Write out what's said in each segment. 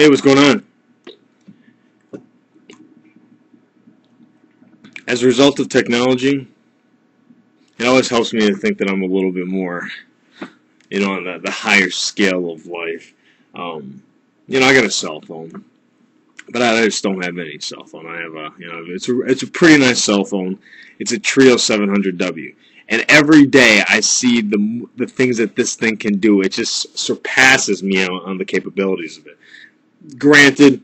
Hey, what's going on? As a result of technology, it always helps me to think that I'm a little bit more, you know, on the, the higher scale of life. Um, you know, I got a cell phone, but I just don't have any cell phone. I have a, you know, it's a, it's a pretty nice cell phone. It's a Treo 700W. And every day I see the the things that this thing can do. It just surpasses me on, on the capabilities of it. Granted,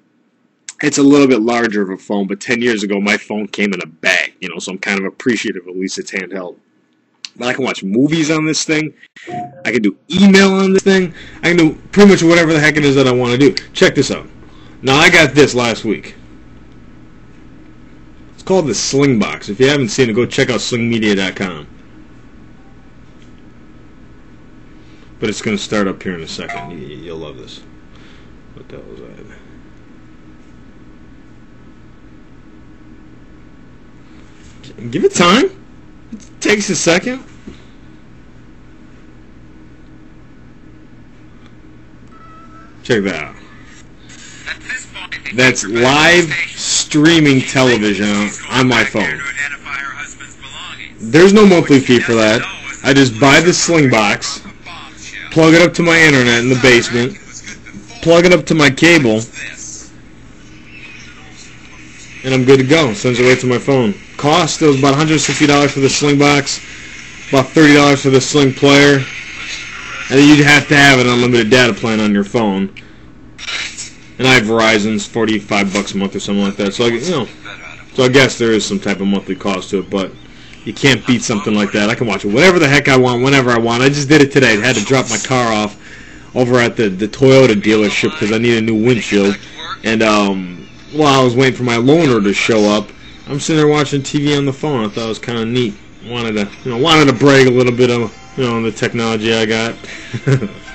it's a little bit larger of a phone, but 10 years ago my phone came in a bag, you know, so I'm kind of appreciative at least it's handheld. But I can watch movies on this thing. I can do email on this thing. I can do pretty much whatever the heck it is that I want to do. Check this out. Now I got this last week. It's called the Slingbox. If you haven't seen it, go check out slingmedia.com. But it's going to start up here in a second. You'll love this. What the hell was that? Give it time. It takes a second. Check that out. That's live streaming television on my phone. There's no monthly fee for that. I just buy the Slingbox, plug it up to my internet in the basement, plug it up to my cable, and I'm good to go. Sends it right to my phone. Cost it was about $160 for the sling box, about $30 for the Sling player, and you'd have to have an unlimited data plan on your phone. And I have Verizon's 45 bucks a month or something like that. So I, you know, so I guess there is some type of monthly cost to it, but you can't beat something like that. I can watch it whatever the heck I want, whenever I want. I just did it today. I had to drop my car off over at the the Toyota dealership because I need a new windshield, and um, while I was waiting for my loaner to show up, I'm sitting there watching TV on the phone. I thought it was kind of neat. Wanted to, you know, wanted to brag a little bit of, you know, the technology I got.